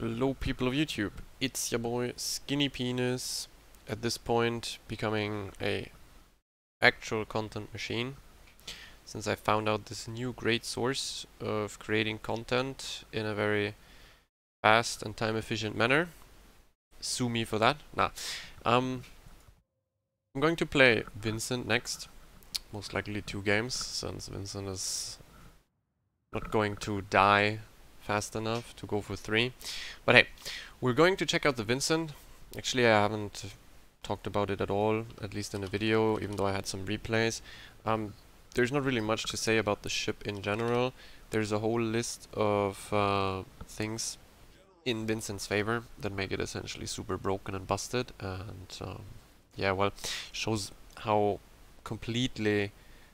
Hello people of YouTube, it's your boy Skinny Penis, at this point becoming a actual content machine since I found out this new great source of creating content in a very fast and time efficient manner. Sue me for that. Nah. Um, I'm going to play Vincent next. Most likely two games, since Vincent is not going to die fast enough to go for three. But hey, we're going to check out the Vincent. Actually, I haven't talked about it at all, at least in a video, even though I had some replays. Um, there's not really much to say about the ship in general. There's a whole list of uh, things in Vincent's favor that make it essentially super broken and busted. And um, yeah, well, shows how completely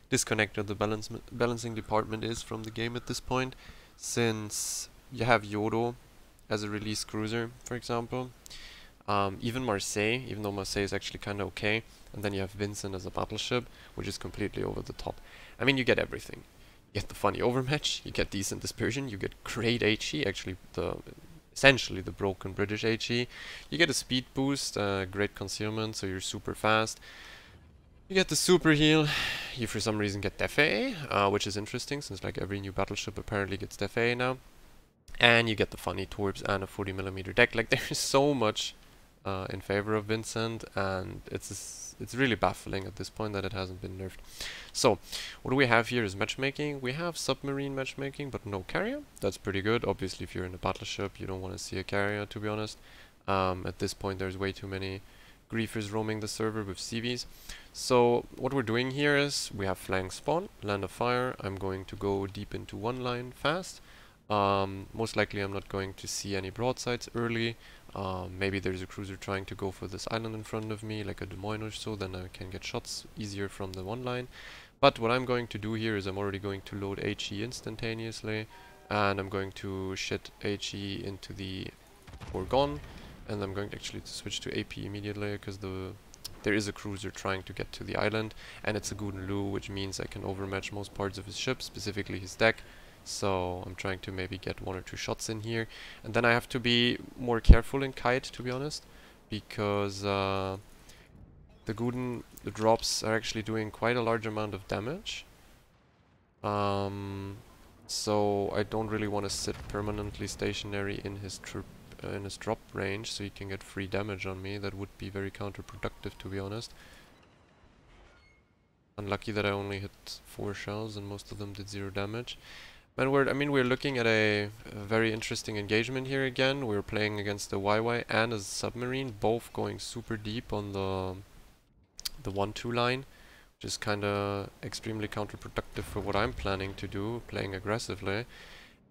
disconnected the balance balancing department is from the game at this point since you have Yodo as a release cruiser, for example. Um, even Marseille, even though Marseille is actually kind of okay, and then you have Vincent as a battleship, which is completely over the top. I mean, you get everything. You get the funny overmatch, you get decent dispersion, you get great HE, actually the essentially the broken British HE. You get a speed boost, uh, great concealment, so you're super fast. You get the super heal, you for some reason get Def AA, uh, which is interesting since like every new battleship apparently gets Def AA now. And you get the funny torps and a 40mm deck, like there's so much uh, in favor of Vincent and it's it's really baffling at this point that it hasn't been nerfed. So, what do we have here is matchmaking. We have submarine matchmaking but no carrier. That's pretty good. Obviously if you're in a battleship you don't want to see a carrier to be honest. Um, at this point there's way too many griefers roaming the server with CVs. So what we're doing here is we have flank spawn, land of fire. I'm going to go deep into one line fast. Um, most likely I'm not going to see any broadsides early. Um, maybe there's a cruiser trying to go for this island in front of me, like a Des Moines or so, then I can get shots easier from the one line. But what I'm going to do here is I'm already going to load HE instantaneously, and I'm going to shit HE into the Gorgon and I'm going actually to switch to AP immediately because the there is a cruiser trying to get to the island and it's a Gouden Leeuw which means I can overmatch most parts of his ship, specifically his deck. So I'm trying to maybe get one or two shots in here. And then I have to be more careful in Kite to be honest because uh, the Gouden the drops are actually doing quite a large amount of damage. Um, so I don't really want to sit permanently stationary in his troop uh, in his drop range so he can get free damage on me. That would be very counterproductive to be honest. Unlucky that I only hit four shells and most of them did zero damage. And we're, I mean, we're looking at a, a, very interesting engagement here again. We're playing against the YY and a submarine, both going super deep on the the 1-2 line, which is kind of extremely counterproductive for what I'm planning to do, playing aggressively.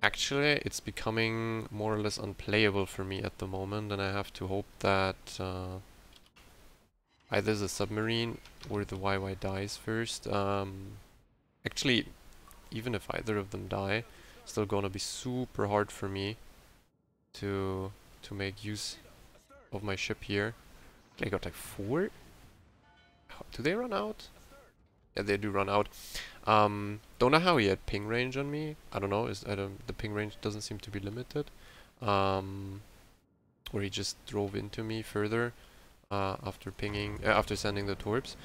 Actually, it's becoming more or less unplayable for me at the moment, and I have to hope that uh, either the submarine or the YY dies first. Um, actually, even if either of them die, still gonna be super hard for me to to make use of my ship here. I got like four? Do they run out? They do run out. Um, don't know how he had ping range on me. I don't know. Is I don't, the ping range doesn't seem to be limited. Um, or he just drove into me further uh, after pinging, uh, after sending the torps.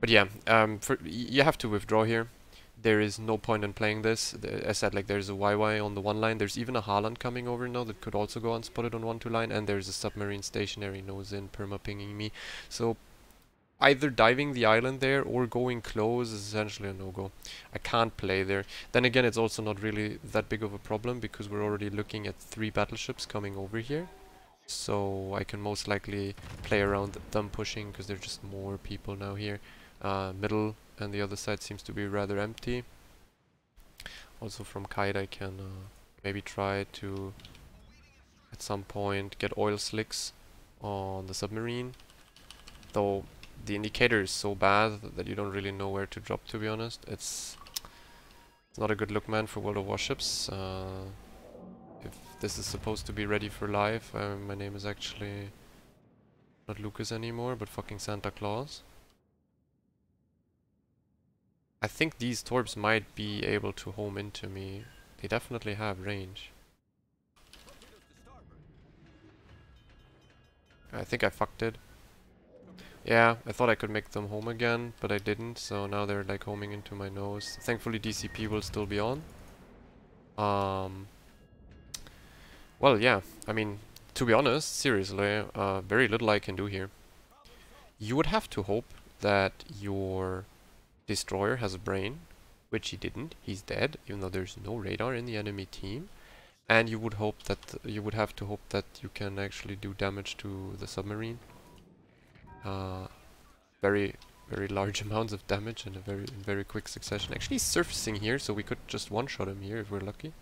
But yeah, um, for you have to withdraw here. There is no point in playing this. The, I said, like, there's a YY on the one line. There's even a Halland coming over now that could also go unspotted on one two line, and there's a submarine stationary nose in perma pinging me. So either diving the island there or going close is essentially a no-go. I can't play there. Then again, it's also not really that big of a problem because we're already looking at three battleships coming over here. So I can most likely play around them pushing because there's just more people now here. Uh, middle and the other side seems to be rather empty. Also from Kite I can uh, maybe try to at some point get oil slicks on the submarine. Though the indicator is so bad that you don't really know where to drop to be honest. It's, it's not a good look man for World of Warships. Uh, if this is supposed to be ready for live, uh, my name is actually not Lucas anymore, but fucking Santa Claus. I think these torps might be able to home into me. They definitely have range. I think I fucked it. Yeah, I thought I could make them home again, but I didn't, so now they're like homing into my nose. Thankfully DCP will still be on. Um, well, yeah, I mean, to be honest, seriously, uh, very little I can do here. You would have to hope that your destroyer has a brain, which he didn't. He's dead, even though there's no radar in the enemy team. And you would hope that you would have to hope that you can actually do damage to the submarine. Uh, very, very large amounts of damage in a very, in very quick succession. Actually, he's surfacing here, so we could just one-shot him here if we're lucky.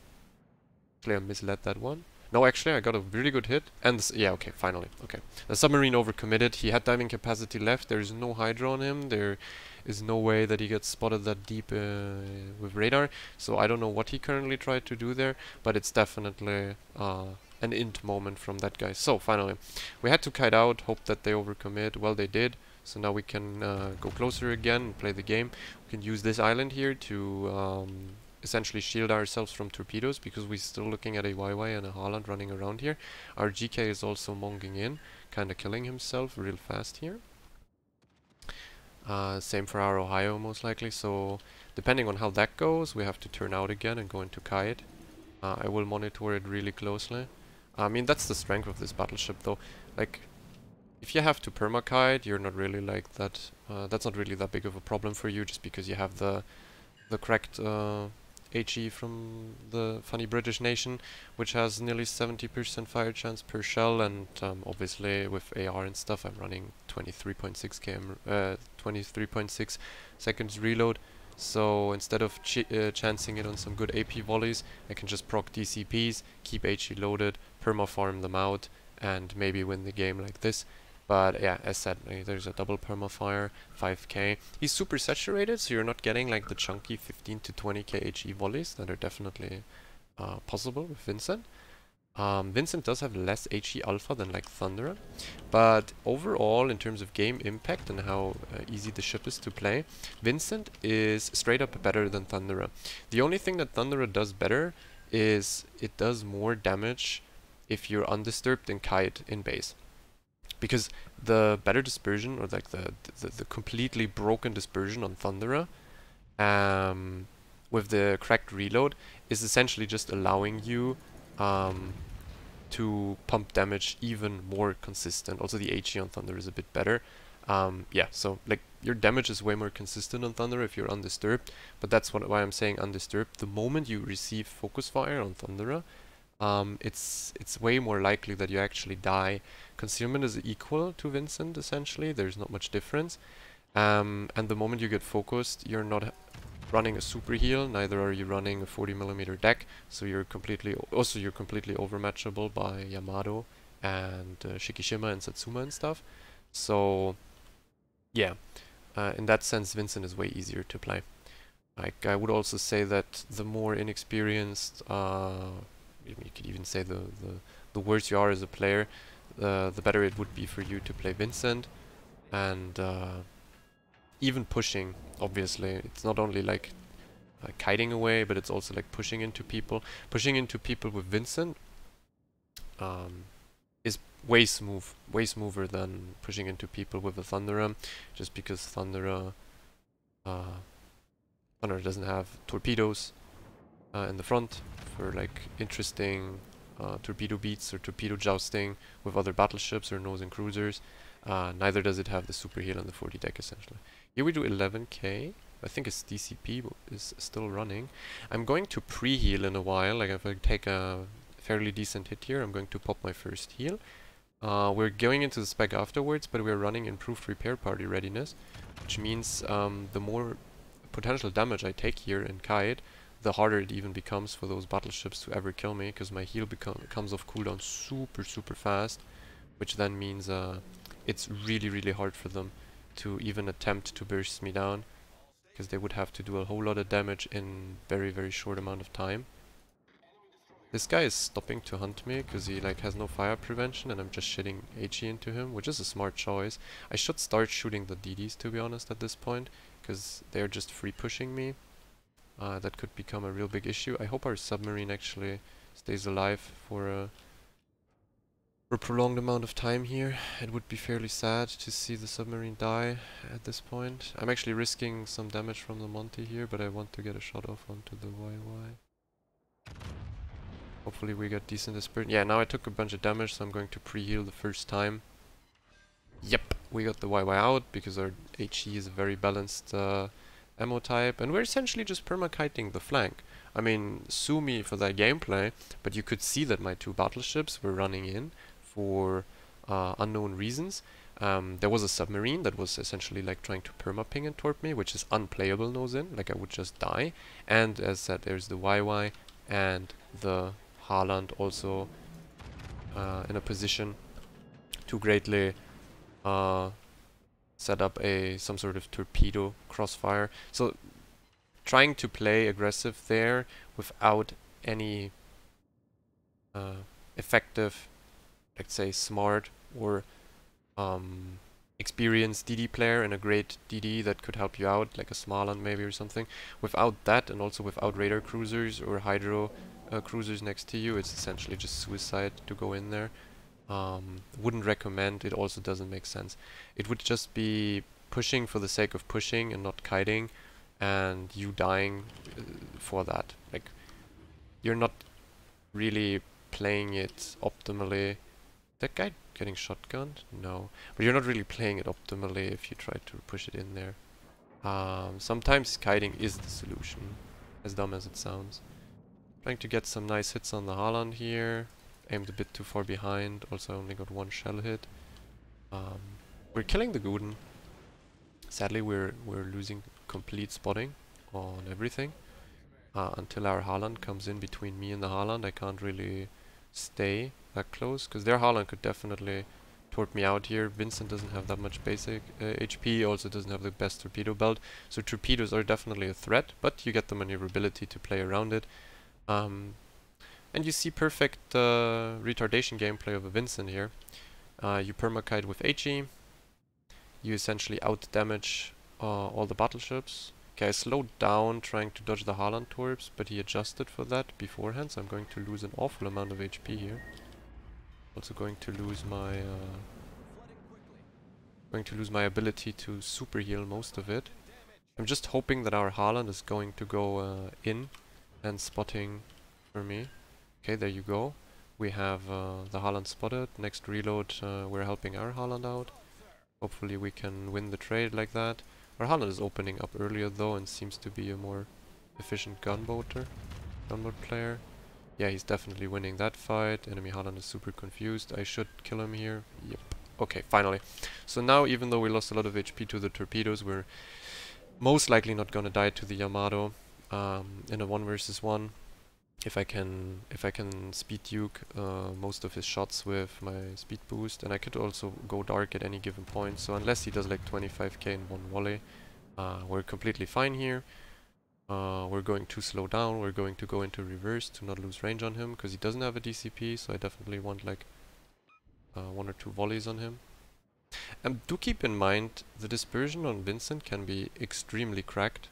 Actually, I misled that one. No, actually, I got a really good hit. And, yeah, okay, finally. Okay. The submarine overcommitted. He had diving capacity left. There is no Hydro on him. There is no way that he gets spotted that deep uh, with radar. So I don't know what he currently tried to do there, but it's definitely uh, an int moment from that guy. So finally, we had to kite out, hope that they overcommit. Well, they did. So now we can uh, go closer again and play the game. We can use this island here to um, essentially shield ourselves from torpedoes because we're still looking at a YY and a Halland running around here. Our GK is also monging in, kind of killing himself real fast here. Uh, same for our Ohio most likely, so depending on how that goes, we have to turn out again and go into kite. Uh, I will monitor it really closely. I mean, that's the strength of this battleship though. Like, if you have to perma-kite, you're not really like that, uh, that's not really that big of a problem for you just because you have the the cracked uh, HE from the funny British nation, which has nearly 70% fire chance per shell, and um, obviously with AR and stuff, I'm running 23.6 km, uh, 23.6 seconds reload. So instead of ch uh, chancing it on some good AP volleys, I can just proc DCPs, keep HE loaded, perma farm them out, and maybe win the game like this. But yeah, as said, there's a double perma fire, 5k. He's super saturated, so you're not getting like the chunky 15 to 20k HE volleys that are definitely uh, possible with Vincent. Um, Vincent does have less HE alpha than like Thunderer, but overall in terms of game impact and how uh, easy the ship is to play, Vincent is straight up better than Thunderer. The only thing that Thunderer does better is it does more damage if you're undisturbed in kite in base because the better dispersion or like the the, the completely broken dispersion on Thunderer um, with the cracked reload is essentially just allowing you um, to pump damage even more consistent. Also the HE on Thunder is a bit better. Um, yeah, so like your damage is way more consistent on Thunder if you're undisturbed, but that's what why I'm saying undisturbed. The moment you receive focus fire on Thunderer, um, it's it's way more likely that you actually die. Concealment is equal to Vincent, essentially. There's not much difference. Um, and the moment you get focused, you're not running a super heal, neither are you running a 40 millimeter deck, so you're completely also you're completely overmatchable by Yamato and uh, Shikishima and Satsuma and stuff. So yeah, uh, in that sense, Vincent is way easier to play. Like I would also say that the more inexperienced uh, you could even say the, the, the worse you are as a player, uh, the better it would be for you to play Vincent. And uh, even pushing, obviously, it's not only like uh, kiting away, but it's also like pushing into people. Pushing into people with Vincent um, is way smooth, way smoother than pushing into people with a Thunderer, just because Thunderer, uh, Thunderer doesn't have torpedoes uh, in the front, for like interesting uh, torpedo beats or torpedo jousting with other battleships or nosing cruisers. Uh, neither does it have the super heal on the 40 deck essentially. Here we do 11k. I think its DCP is still running. I'm going to pre-heal in a while. Like if I take a fairly decent hit here, I'm going to pop my first heal. Uh, we're going into the spec afterwards, but we're running improved repair party readiness, which means um, the more potential damage I take here in Kite, the harder it even becomes for those battleships to ever kill me, because my heal comes off cooldown super, super fast, which then means uh, it's really, really hard for them to even attempt to burst me down, because they would have to do a whole lot of damage in very, very short amount of time. This guy is stopping to hunt me because he like has no fire prevention and I'm just shitting HE into him, which is a smart choice. I should start shooting the DDs to be honest at this point, because they're just free pushing me uh, that could become a real big issue. I hope our submarine actually stays alive for a for a prolonged amount of time here. It would be fairly sad to see the submarine die at this point. I'm actually risking some damage from the Monty here, but I want to get a shot off onto the YY. Hopefully we got decent dispersion. Yeah, now I took a bunch of damage, so I'm going to pre-heal the first time. Yep, we got the YY out because our HE is a very balanced uh, ammo type, and we're essentially just perma-kiting the flank. I mean, sue me for that gameplay, but you could see that my two battleships were running in, for uh, unknown reasons. Um, there was a submarine that was essentially like trying to perma-ping and torp me, which is unplayable nose in, like I would just die. And as said, there's the YY and the Halland also uh, in a position to greatly uh, set up a some sort of torpedo crossfire. So trying to play aggressive there without any uh, effective let's say smart or um, experienced DD player and a great DD that could help you out, like a Smaland maybe or something. Without that and also without radar cruisers or hydro uh, cruisers next to you, it's essentially just suicide to go in there. Um, wouldn't recommend, it also doesn't make sense. It would just be pushing for the sake of pushing and not kiting and you dying uh, for that. Like, you're not really playing it optimally that guy getting shotgunned? No. But you're not really playing it optimally if you try to push it in there. Um, sometimes kiting is the solution, as dumb as it sounds. Trying to get some nice hits on the Halland here. Aimed a bit too far behind, also only got one shell hit. Um, we're killing the Gouden. Sadly, we're we're losing complete spotting on everything. Uh, until our Halland comes in between me and the Halland, I can't really stay that close, because their Halland could definitely torp me out here. Vincent doesn't have that much basic uh, HP, also doesn't have the best torpedo belt, so torpedoes are definitely a threat, but you get the maneuverability to play around it. Um, and you see perfect uh, retardation gameplay of a Vincent here. Uh, you permakite with HE, you essentially out-damage uh, all the battleships, Okay, I slowed down trying to dodge the Halland torps, but he adjusted for that beforehand, so I'm going to lose an awful amount of HP here. Also going to lose my uh, going to lose my ability to super heal most of it. I'm just hoping that our Halland is going to go uh, in and spotting for me. Okay, there you go. We have uh, the Halland spotted. Next reload, uh, we're helping our Halland out. Hopefully we can win the trade like that. Our Halland is opening up earlier though and seems to be a more efficient gunboater, gunboat player. Yeah, he's definitely winning that fight. Enemy Halland is super confused. I should kill him here. Yep. Okay, finally. So now, even though we lost a lot of HP to the torpedoes, we're most likely not gonna die to the Yamato um, in a one versus one if I can if I can speed Duke uh, most of his shots with my speed boost and I could also go dark at any given point. So unless he does like 25k in one volley uh, we're completely fine here. Uh, we're going to slow down. We're going to go into reverse to not lose range on him because he doesn't have a DCP so I definitely want like uh, one or two volleys on him. And do keep in mind the dispersion on Vincent can be extremely cracked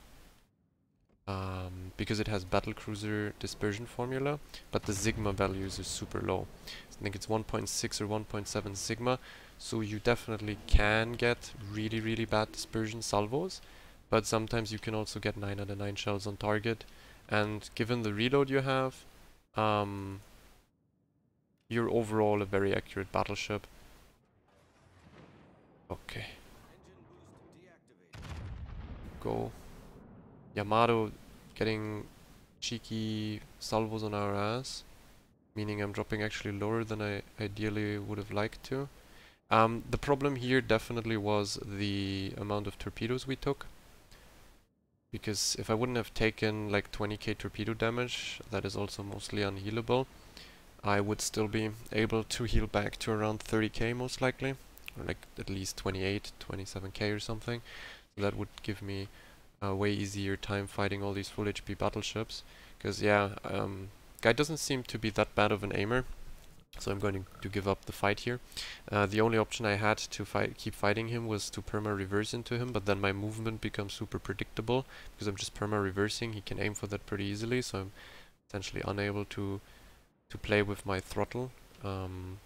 um, because it has battle cruiser dispersion formula, but the sigma values are super low. I think it's 1.6 or 1.7 sigma, so you definitely can get really really bad dispersion salvos, but sometimes you can also get 9 out of 9 shells on target, and given the reload you have, um, you're overall a very accurate battleship. Okay. Go. Yamato getting cheeky salvos on our ass, meaning I'm dropping actually lower than I ideally would have liked to. Um, the problem here definitely was the amount of torpedoes we took. Because if I wouldn't have taken like 20k torpedo damage, that is also mostly unhealable, I would still be able to heal back to around 30k most likely. Or like at least 28, 27k or something. So that would give me a way easier time fighting all these full HP battleships. Because yeah, um, guy doesn't seem to be that bad of an aimer. So I'm going to give up the fight here. Uh, the only option I had to fight, keep fighting him was to perma reverse into him, but then my movement becomes super predictable because I'm just perma reversing. He can aim for that pretty easily, so I'm essentially unable to to play with my throttle. Um,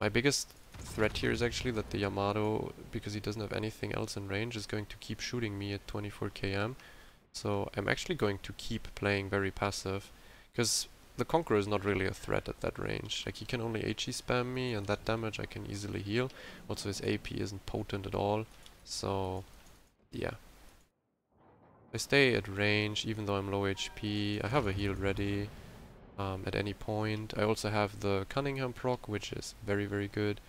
My biggest threat here is actually that the Yamato, because he doesn't have anything else in range, is going to keep shooting me at 24 km. So I'm actually going to keep playing very passive, because the Conqueror is not really a threat at that range. Like he can only HE spam me and that damage I can easily heal. Also his AP isn't potent at all. So yeah. I stay at range even though I'm low HP. I have a heal ready um, at any point. I also have the Cunningham proc which is very very good.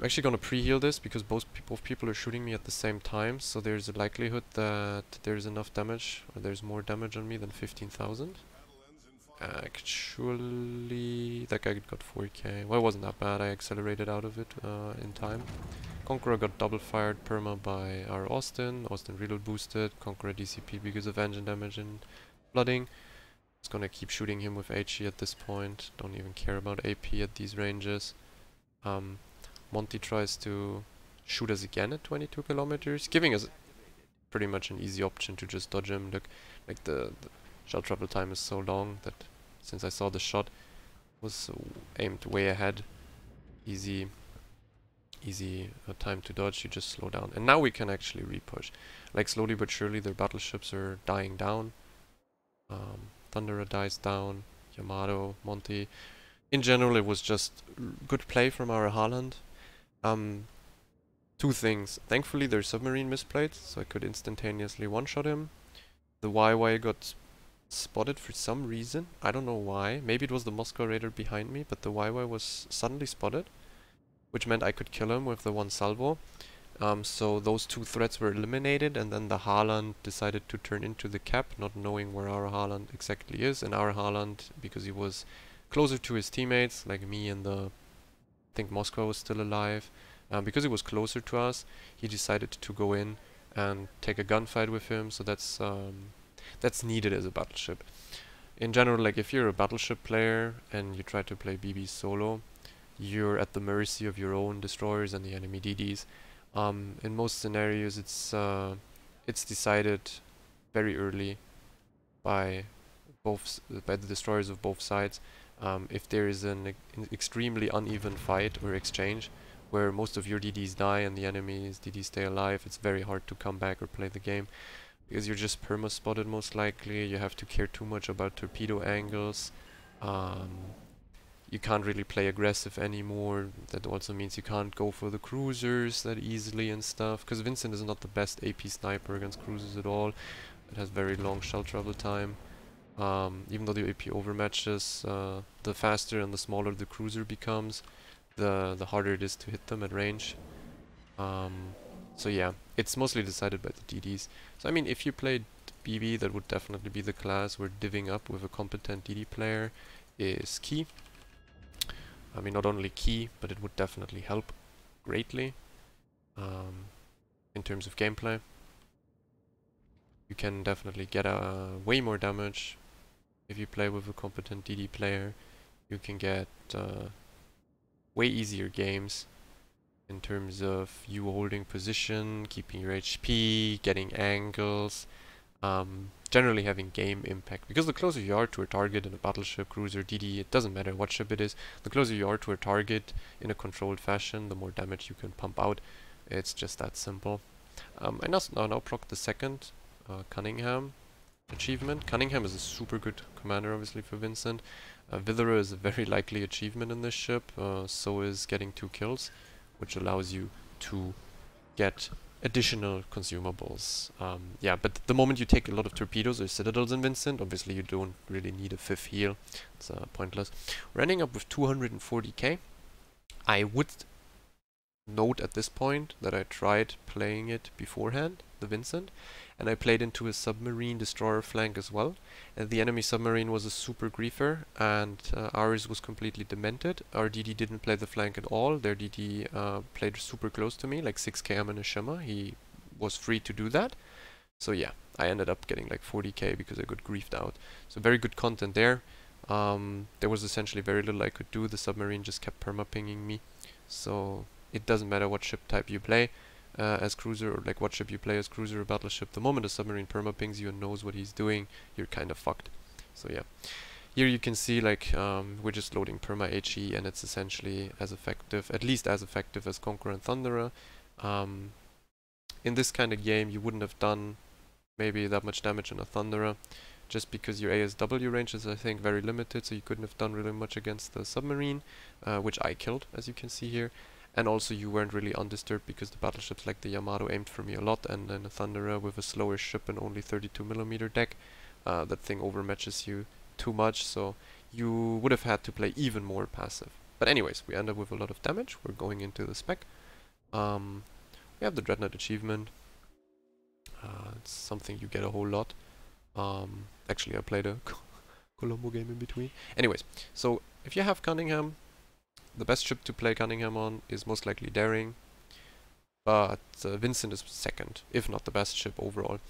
I'm actually gonna pre-heal this because both, pe both people are shooting me at the same time, so there's a likelihood that there's enough damage, or there's more damage on me than 15,000. Actually, that guy got 4k. Well, it wasn't that bad, I accelerated out of it uh, in time. Conqueror got double fired perma by our Austin, Austin reload boosted, Conqueror DCP because of engine damage and flooding. Just gonna keep shooting him with HE at this point, don't even care about AP at these ranges. Um, Monty tries to shoot us again at 22 kilometers, giving us pretty much an easy option to just dodge him. Look, like the, the shell travel time is so long that since I saw the shot was aimed way ahead, easy, easy uh, time to dodge. You just slow down, and now we can actually repush. Like slowly but surely, their battleships are dying down. Um, Thunderer dies down. Yamato, Monty. In general, it was just good play from our Halland. Um, two things. Thankfully, their submarine misplayed, so I could instantaneously one-shot him. The YY got spotted for some reason. I don't know why. Maybe it was the Moscow radar behind me, but the YY was suddenly spotted, which meant I could kill him with the one salvo. Um, so those two threats were eliminated, and then the Halland decided to turn into the cap, not knowing where our Halland exactly is. And our Halland, because he was closer to his teammates, like me and the I think Moscow was still alive. Um, because he was closer to us, he decided to go in and take a gunfight with him. So that's um, that's needed as a battleship. In general, like if you're a battleship player and you try to play BB solo, you're at the mercy of your own destroyers and the enemy DDs. Um, in most scenarios, it's uh, it's decided very early by both by the destroyers of both sides um, if there is an, an, extremely uneven fight or exchange where most of your DDs die and the enemy's DDs stay alive, it's very hard to come back or play the game because you're just perma-spotted most likely, you have to care too much about torpedo angles, um, you can't really play aggressive anymore, that also means you can't go for the cruisers that easily and stuff, because Vincent is not the best AP sniper against cruisers at all, it has very long shell travel time. Um, even though the AP overmatches, uh, the faster and the smaller the cruiser becomes, the the harder it is to hit them at range. Um, so yeah, it's mostly decided by the DDs. So I mean, if you played BB, that would definitely be the class where divvying up with a competent DD player is key. I mean, not only key, but it would definitely help greatly um, in terms of gameplay. You can definitely get uh, way more damage if you play with a competent DD player, you can get uh, way easier games in terms of you holding position, keeping your HP, getting angles, um, generally having game impact. Because the closer you are to a target in a battleship, cruiser, DD, it doesn't matter what ship it is, the closer you are to a target in a controlled fashion, the more damage you can pump out. It's just that simple. Um, I now, now proc the second, uh, Cunningham, achievement. Cunningham is a super good commander, obviously, for Vincent. Uh, is a very likely achievement in this ship, uh, so is getting two kills, which allows you to get additional consumables. Um, yeah, but the moment you take a lot of torpedoes or citadels in Vincent, obviously you don't really need a fifth heal. It's uh, pointless. We're ending up with 240k. I would note at this point that I tried playing it beforehand, the Vincent, and I played into a submarine destroyer flank as well. And the enemy submarine was a super griefer, and uh, ours was completely demented. Our DD didn't play the flank at all. Their DD uh, played super close to me, like 6 km in a shimmer. He was free to do that. So yeah, I ended up getting like 40k because I got griefed out. So very good content there. Um, there was essentially very little I could do. The submarine just kept perma-pinging me. So it doesn't matter what ship type you play uh, as cruiser or like what ship you play as cruiser or battleship, the moment a submarine perma pings you and knows what he's doing, you're kind of fucked. So yeah. here you can see like um, we're just loading perma HE and it's essentially as effective, at least as effective as Conqueror and Thunderer. Um, in this kind of game you wouldn't have done maybe that much damage on a Thunderer just because your ASW range is I think very limited so you couldn't have done really much against the submarine uh, which I killed as you can see here and also you weren't really undisturbed because the battleships like the Yamato aimed for me a lot and then a Thunderer with a slower ship and only 32 millimeter deck uh, that thing overmatches you too much so you would have had to play even more passive. But anyways we end up with a lot of damage. We're going into the spec. Um, we have the Dreadnought achievement. Uh, it's something you get a whole lot. Um, actually I played a Colombo game in between. Anyways so if you have Cunningham the best ship to play Cunningham on is most likely Daring, but uh, Vincent is second, if not the best ship overall.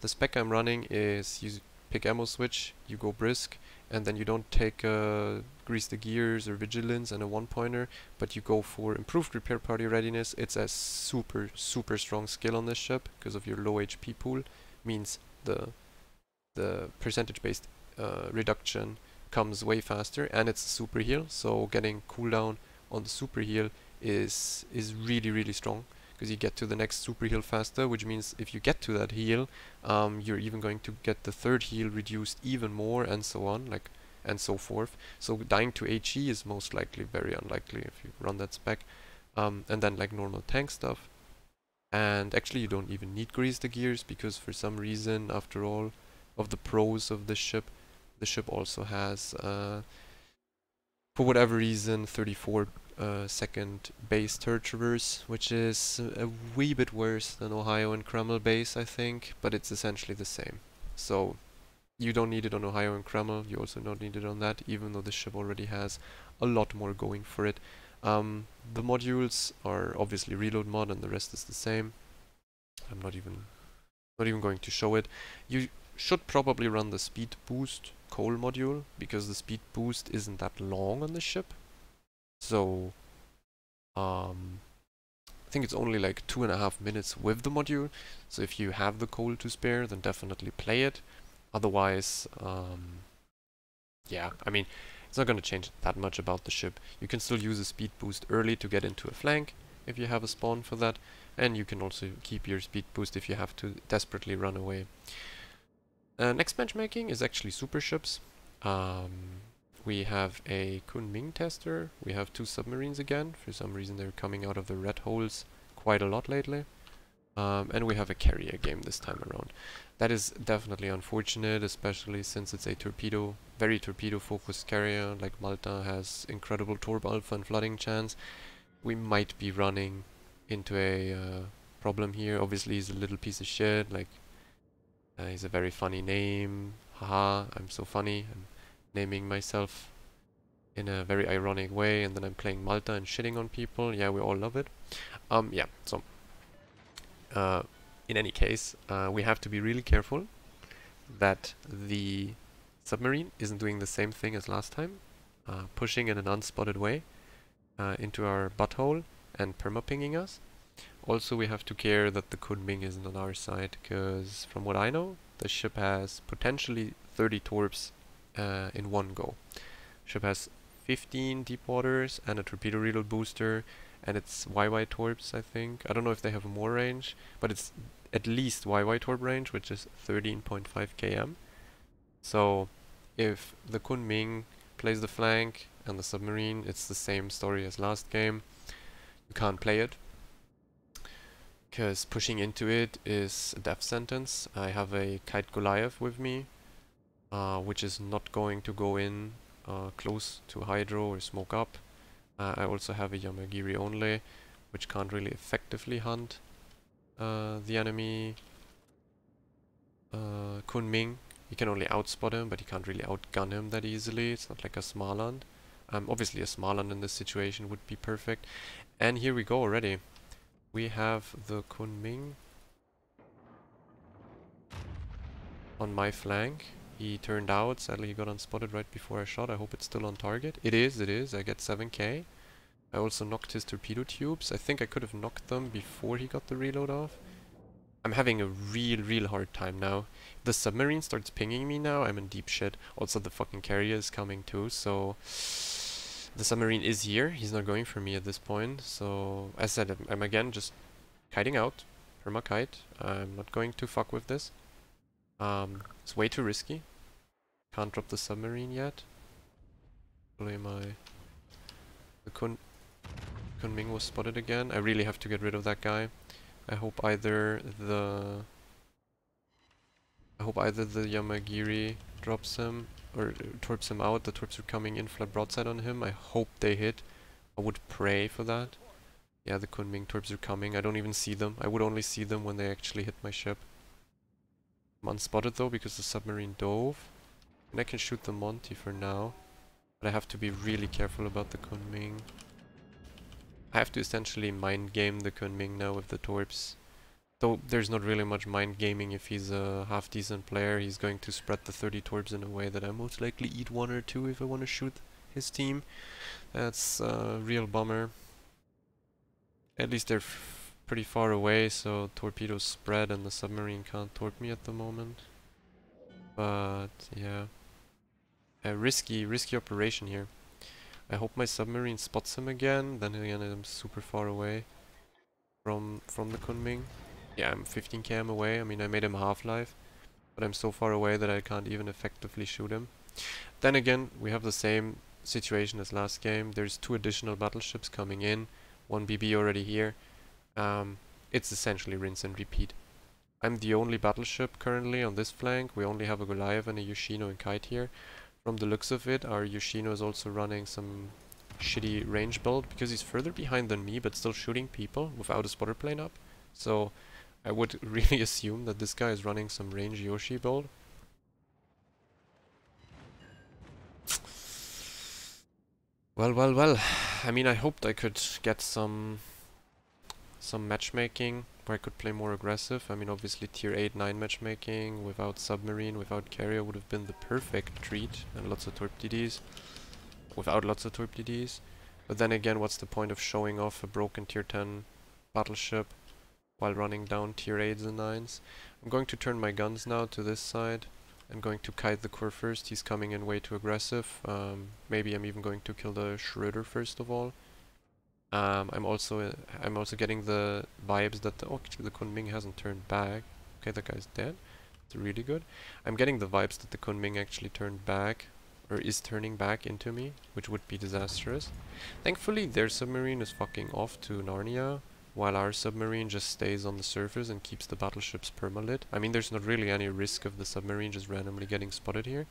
The spec I'm running is you pick ammo switch, you go brisk, and then you don't take uh, grease the gears or vigilance and a one pointer, but you go for improved repair party readiness. It's a super super strong skill on this ship because of your low HP pool, means the the percentage based uh, reduction comes way faster and it's a super heal so getting cooldown on the super heal is is really really strong because you get to the next super heal faster which means if you get to that heal um, you're even going to get the third heal reduced even more and so on like and so forth. So dying to HE is most likely very unlikely if you run that spec. Um, and then like normal tank stuff. And actually you don't even need grease the gears because for some reason after all of the pros of this ship the ship also has, uh, for whatever reason, 34 uh, second base turret traverse, which is a wee bit worse than Ohio and Kreml base, I think, but it's essentially the same. So you don't need it on Ohio and Kreml, you also don't need it on that, even though the ship already has a lot more going for it. Um, the modules are obviously reload mod and the rest is the same. I'm not even not even going to show it. You should probably run the speed boost coal module because the speed boost isn't that long on the ship. So, um, I think it's only like two and a half minutes with the module. So if you have the coal to spare, then definitely play it. Otherwise, um, yeah, I mean, it's not going to change that much about the ship. You can still use a speed boost early to get into a flank if you have a spawn for that. And you can also keep your speed boost if you have to desperately run away. Uh, next benchmarking is actually super ships. Um, we have a Kunming tester. We have two submarines again. For some reason they're coming out of the red holes quite a lot lately. Um, and we have a carrier game this time around. That is definitely unfortunate, especially since it's a torpedo, very torpedo focused carrier, like Malta has incredible torp alpha and flooding chance. We might be running into a uh, problem here. Obviously he's a little piece of shit, like uh, he's a very funny name. Haha, I'm so funny. I'm naming myself in a very ironic way and then I'm playing Malta and shitting on people. Yeah, we all love it. Um, yeah, so uh, in any case, uh, we have to be really careful that the submarine isn't doing the same thing as last time, uh, pushing in an unspotted way uh, into our butthole and perma-pinging us. Also we have to care that the Kunming isn't on our side, because from what I know, the ship has potentially 30 torps uh, in one go. Ship has 15 deep waters and a torpedo reload booster, and it's YY torps, I think. I don't know if they have more range, but it's at least YY torp range, which is 13.5 km. So if the Kunming plays the flank and the submarine, it's the same story as last game. You can't play it because pushing into it is a death sentence. I have a Kite Goliath with me, uh, which is not going to go in uh, close to Hydro or smoke up. Uh, I also have a Yamagiri only, which can't really effectively hunt uh, the enemy uh, Kunming. You can only outspot him, but you can't really outgun him that easily. It's not like a Smaland. Um, obviously a Smaland in this situation would be perfect. And here we go already we have the Kunming on my flank. He turned out, sadly he got unspotted right before I shot. I hope it's still on target. It is, it is. I get 7k. I also knocked his torpedo tubes. I think I could have knocked them before he got the reload off. I'm having a real, real hard time now. The submarine starts pinging me now, I'm in deep shit. Also, the fucking carrier is coming too, so... The submarine is here. He's not going for me at this point. So, as I said, I'm, I'm again just kiting out. Perma kite. I'm not going to fuck with this. Um, it's way too risky. Can't drop the submarine yet. Play my... The Kun... Kunming was spotted again. I really have to get rid of that guy. I hope either the... I hope either the Yamagiri drops him or uh, torps him out. The torps are coming in flat broadside on him. I hope they hit. I would pray for that. Yeah, the Kunming torps are coming. I don't even see them. I would only see them when they actually hit my ship. I'm unspotted though because the submarine dove. And I can shoot the Monty for now. But I have to be really careful about the Kunming. I have to essentially mind game the Kunming now with the Torps. Though there's not really much mind gaming if he's a half decent player. He's going to spread the 30 Torps in a way that I most likely eat one or two if I want to shoot his team. That's a real bummer. At least they're pretty far away, so torpedoes spread and the submarine can't torp me at the moment. But yeah, a risky, risky operation here. I hope my submarine spots him again. Then again, I'm super far away from from the Kunming. Yeah, I'm 15 km away. I mean, I made him half-life, but I'm so far away that I can't even effectively shoot him. Then again, we have the same situation as last game. There's two additional battleships coming in, one BB already here. Um, it's essentially rinse and repeat. I'm the only battleship currently on this flank. We only have a Goliath and a Yoshino and Kite here. From the looks of it, our Yoshino is also running some shitty range build because he's further behind than me but still shooting people without a spotter plane up. So I would really assume that this guy is running some range Yoshi build. Well, well, well. I mean, I hoped I could get some some matchmaking where I could play more aggressive. I mean, obviously tier 8, 9 matchmaking without submarine, without carrier would have been the perfect treat and lots of torp DDs. Without lots of torp DDs. But then again, what's the point of showing off a broken tier 10 battleship while running down tier 8s and 9s? I'm going to turn my guns now to this side. I'm going to kite the core first, he's coming in way too aggressive. Um, maybe I'm even going to kill the Schroeder first of all. Um, I'm also uh, I'm also getting the vibes that the oh, the Kunming hasn't turned back. Okay, that guy's dead. It's really good. I'm getting the vibes that the Kunming actually turned back or is turning back into me, which would be disastrous. Thankfully, their submarine is fucking off to Narnia, while our submarine just stays on the surface and keeps the battleships permalit. I mean, there's not really any risk of the submarine just randomly getting spotted here.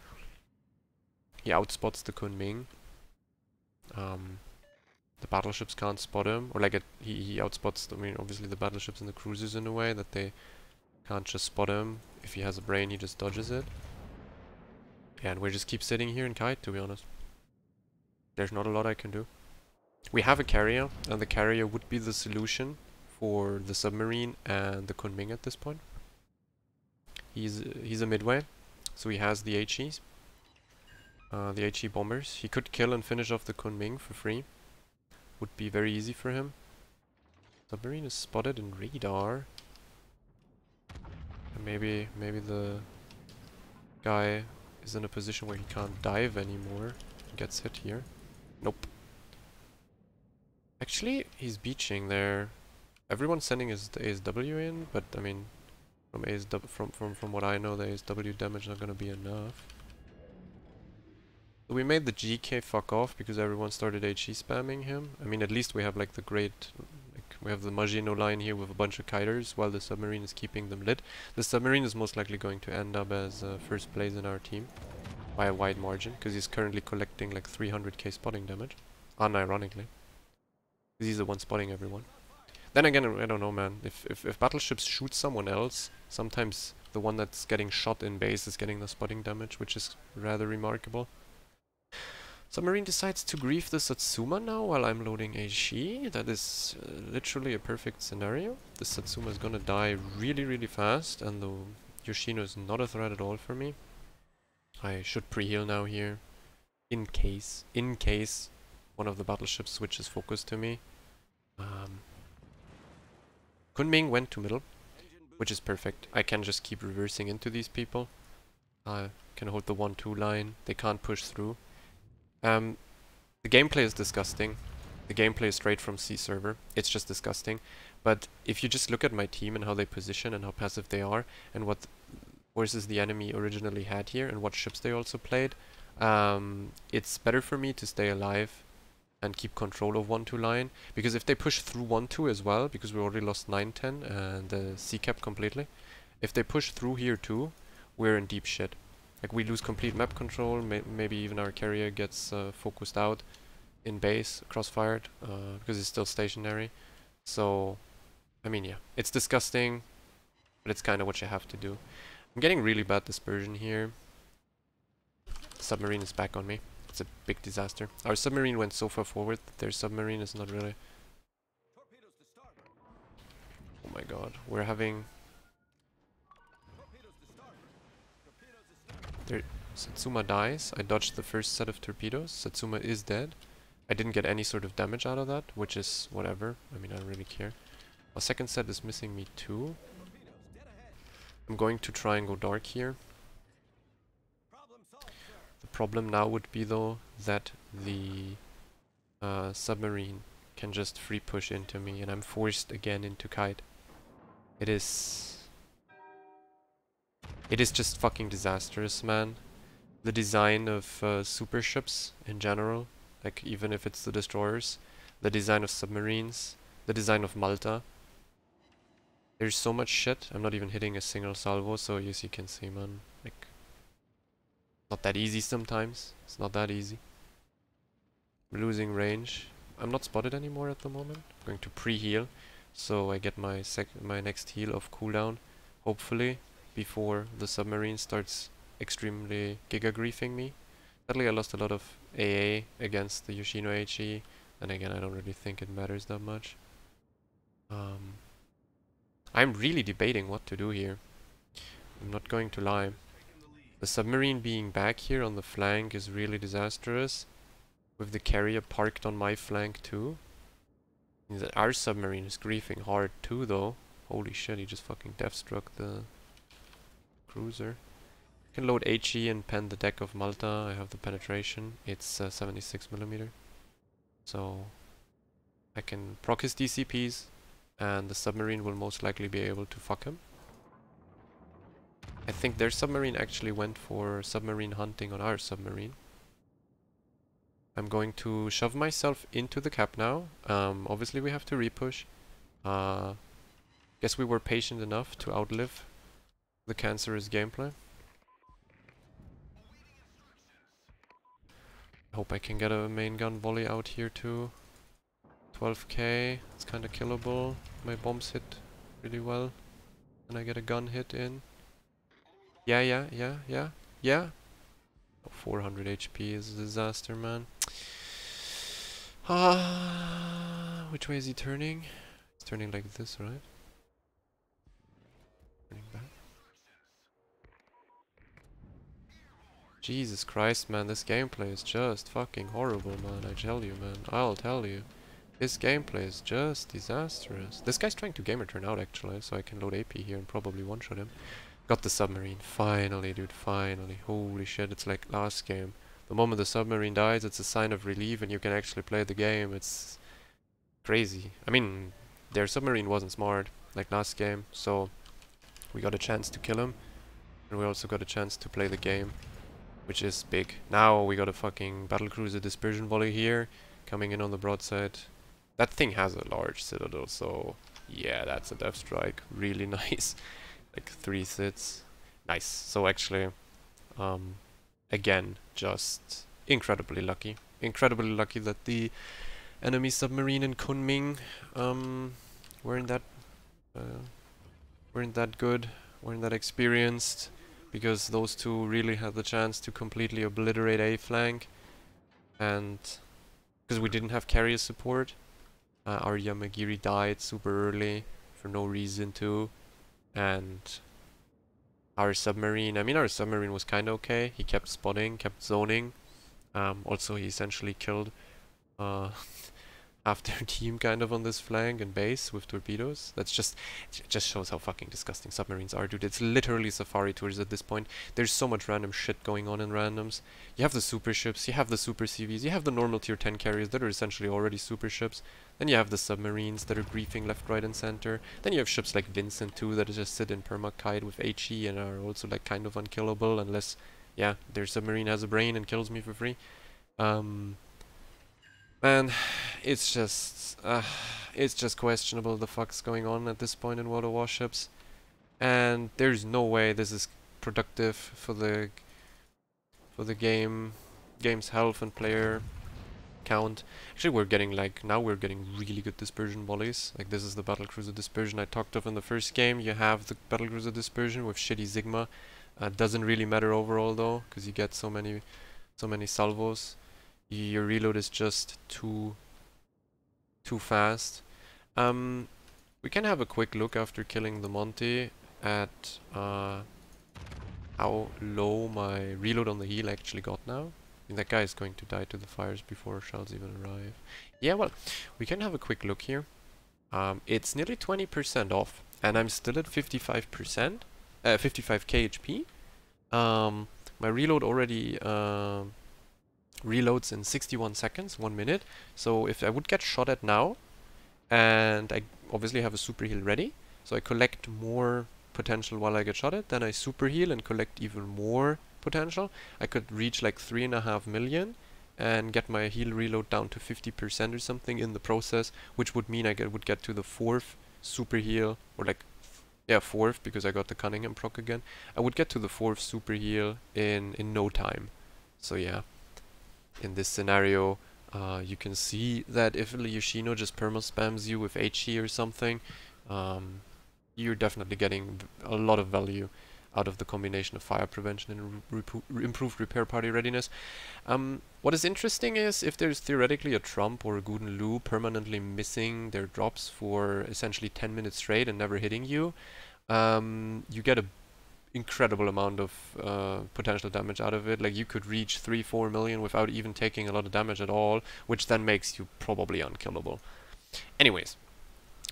He outspots the Kunming. Um, the battleships can't spot him, or like it, he, he outspots, I mean, obviously the battleships and the cruisers in a way that they can't just spot him. If he has a brain, he just dodges it. Yeah, and we just keep sitting here and kite, to be honest. There's not a lot I can do. We have a carrier, and the carrier would be the solution for the submarine and the Kunming at this point. He's he's a midway, so he has the HEs, uh, the HE bombers. He could kill and finish off the Kunming for free would be very easy for him. Submarine is spotted in radar. And maybe maybe the guy is in a position where he can't dive anymore. Gets hit here. Nope. Actually, he's beaching there. Everyone's sending his ASW in, but I mean, from ASW, from from from what I know, the ASW damage is not gonna be enough. We made the GK fuck off because everyone started HE spamming him. I mean, at least we have like the great, like we have the Maginot line here with a bunch of kiters while the submarine is keeping them lit. The submarine is most likely going to end up as uh, first place in our team by a wide margin because he's currently collecting like 300k spotting damage, unironically. He's the one spotting everyone. Then again, I don't know, man. If, if, if battleships shoot someone else, sometimes the one that's getting shot in base is getting the spotting damage, which is rather remarkable. Submarine decides to grief the Satsuma now while I'm loading HE. That is uh, literally a perfect scenario. The Satsuma is gonna die really, really fast, and the Yoshino is not a threat at all for me. I should pre-heal now here, in case, in case one of the battleships switches focus to me. Um, Kunming went to middle. which is perfect. I can just keep reversing into these people. I can hold the 1-2 line. They can't push through. Um, the gameplay is disgusting. The gameplay is straight from C server. It's just disgusting. But if you just look at my team and how they position and how passive they are and what forces the enemy originally had here and what ships they also played, um, it's better for me to stay alive and keep control of 1-2 line. Because if they push through 1-2 as well, because we already lost 9-10 and uh, C-cap completely, if they push through here too, we're in deep shit. Like we lose complete map control, may maybe even our carrier gets uh, focused out in base, crossfired, uh, because it's still stationary. So, I mean, yeah, it's disgusting, but it's kind of what you have to do. I'm getting really bad dispersion here. submarine is back on me. It's a big disaster. Our submarine went so far forward their submarine is not really... Oh my god, we're having There, Satsuma dies. I dodged the first set of torpedoes. Satsuma is dead. I didn't get any sort of damage out of that, which is whatever. I mean, I don't really care. A second set is missing me too. I'm going to try and go dark here. The problem now would be though that the uh, submarine can just free push into me and I'm forced again into kite. It is it is just fucking disastrous, man. The design of uh, super ships in general, like even if it's the destroyers, the design of submarines, the design of Malta. There's so much shit. I'm not even hitting a single salvo, so as you can see, man, not that easy sometimes. It's not that easy. I'm losing range. I'm not spotted anymore at the moment. I'm going to pre-heal, so I get my sec my next heal of cooldown, hopefully before the submarine starts extremely giga-griefing me. Sadly I lost a lot of AA against the Yoshino HE, and again I don't really think it matters that much. Um, I'm really debating what to do here. I'm not going to lie. The submarine being back here on the flank is really disastrous. With the carrier parked on my flank too. That Our submarine is griefing hard too though. Holy shit, he just fucking deathstruck the cruiser. I can load HE and pen the deck of Malta. I have the penetration. It's uh, 76 millimeter. So I can proc his DCPs and the submarine will most likely be able to fuck him. I think their submarine actually went for submarine hunting on our submarine. I'm going to shove myself into the cap now. Um, obviously we have to repush. Uh, guess we were patient enough to outlive the cancerous gameplay. Hope I can get a main gun volley out here too. 12k, it's kinda killable. My bombs hit really well. And I get a gun hit in. Yeah, yeah, yeah, yeah, yeah. Oh, 400 HP is a disaster, man. Ah, which way is he turning? He's turning like this, right? Turning back. Jesus Christ, man, this gameplay is just fucking horrible, man. I tell you, man. I'll tell you. This gameplay is just disastrous. This guy's trying to gamer turn out, actually, so I can load AP here and probably one-shot him. Got the submarine. Finally, dude, finally. Holy shit, it's like last game. The moment the submarine dies, it's a sign of relief and you can actually play the game. It's crazy. I mean, their submarine wasn't smart, like last game, so we got a chance to kill him. And we also got a chance to play the game which is big. Now we got a fucking battlecruiser dispersion volley here, coming in on the broadside. That thing has a large citadel, so yeah, that's a death strike. Really nice. Like three sits. Nice. So actually, um, again, just incredibly lucky. Incredibly lucky that the enemy submarine in Kunming um, weren't that uh, weren't that good, weren't that experienced because those two really had the chance to completely obliterate A flank and because we didn't have carrier support uh, our Yamagiri died super early for no reason to and our submarine, I mean our submarine was kinda okay, he kept spotting, kept zoning. Um, also he essentially killed uh, have their team kind of on this flank and base with torpedoes. That's just it just shows how fucking disgusting submarines are, dude. It's literally safari tours at this point. There's so much random shit going on in randoms. You have the super ships, you have the super CVs, you have the normal tier 10 carriers that are essentially already super ships. Then you have the submarines that are griefing left, right, and center. Then you have ships like Vincent too that just sit in permakite with HE and are also like kind of unkillable unless, yeah, their submarine has a brain and kills me for free. Um, Man, it's just, uh, it's just questionable the fuck's going on at this point in World of Warships. And there's no way this is productive for the, for the game, game's health and player count. Actually, we're getting like, now we're getting really good dispersion volleys. Like this is the battlecruiser dispersion I talked of in the first game. You have the battlecruiser dispersion with shitty Sigma. Uh, doesn't really matter overall though, because you get so many, so many salvos your reload is just too too fast. Um, we can have a quick look after killing the Monty at uh, how low my reload on the heal actually got now. I mean, that guy is going to die to the fires before shells even arrive. Yeah, well, we can have a quick look here. Um, it's nearly 20% off, and I'm still at 55%, uh, 55 KHP. Um, my reload already uh, reloads in 61 seconds, one minute. So if I would get shot at now, and I obviously have a super heal ready, so I collect more potential while I get shot at, then I super heal and collect even more potential. I could reach like three and a half million and get my heal reload down to 50% or something in the process, which would mean I get, would get to the fourth super heal, or like, yeah, fourth, because I got the Cunningham proc again. I would get to the fourth super heal in, in no time. So yeah in this scenario, uh, you can see that if Yoshino just perma spams you with HE or something, um, you're definitely getting a lot of value out of the combination of fire prevention and re improved repair party readiness. Um, what is interesting is if there's theoretically a Tromp or a Gouden Leeuw permanently missing their drops for essentially 10 minutes straight and never hitting you, um, you get a incredible amount of uh, potential damage out of it. Like you could reach 3, 4 million without even taking a lot of damage at all, which then makes you probably unkillable. Anyways,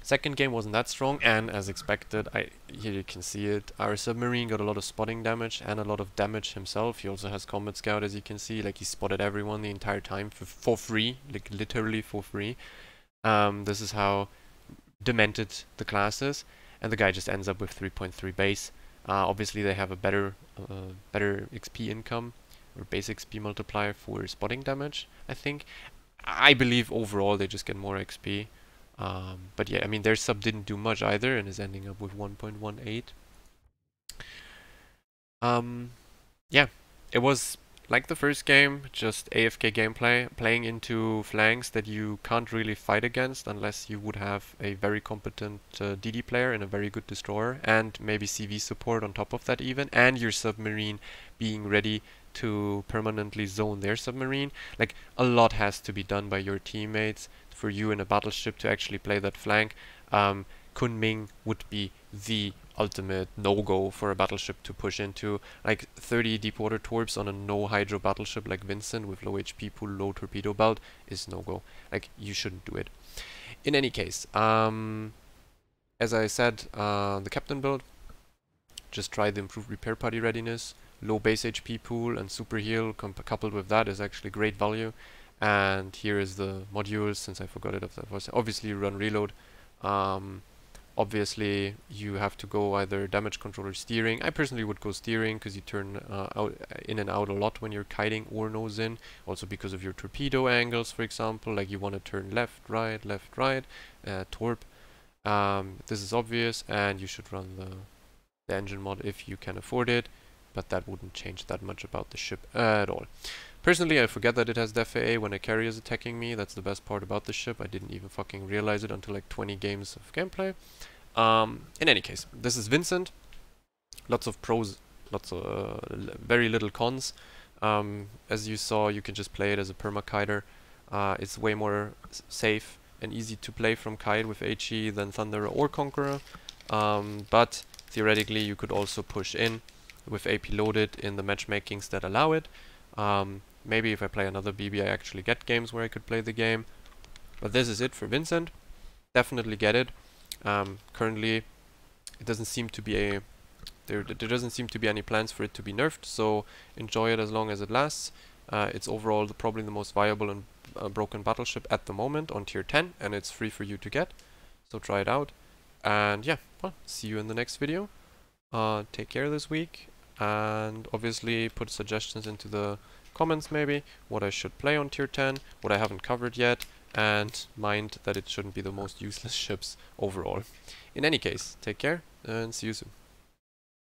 second game wasn't that strong, and as expected, I here you can see it, our submarine got a lot of spotting damage and a lot of damage himself. He also has combat scout, as you can see, like he spotted everyone the entire time for, for free, like literally for free. Um, this is how demented the class is, and the guy just ends up with 3.3 base. Uh, obviously, they have a better uh, better XP income or base XP multiplier for spotting damage. I think. I believe overall they just get more XP. Um, but yeah, I mean their sub didn't do much either and is ending up with 1.18. Um, yeah, it was like the first game, just AFK gameplay, playing into flanks that you can't really fight against unless you would have a very competent uh, DD player and a very good destroyer, and maybe CV support on top of that even, and your submarine being ready to permanently zone their submarine. Like, a lot has to be done by your teammates for you in a battleship to actually play that flank. Um, Kunming would be the ultimate no-go for a battleship to push into. Like 30 deep water torps on a no hydro battleship like Vincent with low HP pool, low torpedo belt is no-go. Like you shouldn't do it. In any case, um, as I said, uh, the captain build, just try the improved repair party readiness, low base HP pool and super heal coupled with that is actually great value. And here is the modules, since I forgot it, of obviously run reload. Um, obviously you have to go either damage control or steering. I personally would go steering because you turn uh, out uh, in and out a lot when you're kiting or nose in. Also because of your torpedo angles, for example, like you want to turn left, right, left, right, uh, torp. Um, this is obvious, and you should run the, the engine mod if you can afford it, but that wouldn't change that much about the ship at all. Personally, I forget that it has the FAA when a carrier is attacking me. That's the best part about the ship. I didn't even fucking realize it until like 20 games of gameplay. Um, in any case, this is Vincent. Lots of pros, lots of uh, very little cons. Um, as you saw, you can just play it as a perma Uh, it's way more safe and easy to play from kite with HE than Thunderer or Conqueror. Um, but theoretically, you could also push in with AP loaded in the matchmakings that allow it. Um, maybe if I play another BB I actually get games where I could play the game. But this is it for Vincent. Definitely get it. Um, currently, it doesn't seem to be a there, there doesn't seem to be any plans for it to be nerfed, so enjoy it as long as it lasts. Uh, it's overall the, probably the most viable and uh, broken battleship at the moment on tier 10, and it's free for you to get. So try it out. And yeah, well, see you in the next video. Uh, take care this week, and obviously put suggestions into the comments maybe, what I should play on tier 10, what I haven't covered yet, and mind that it shouldn't be the most useless ships overall. In any case, take care, and see you soon.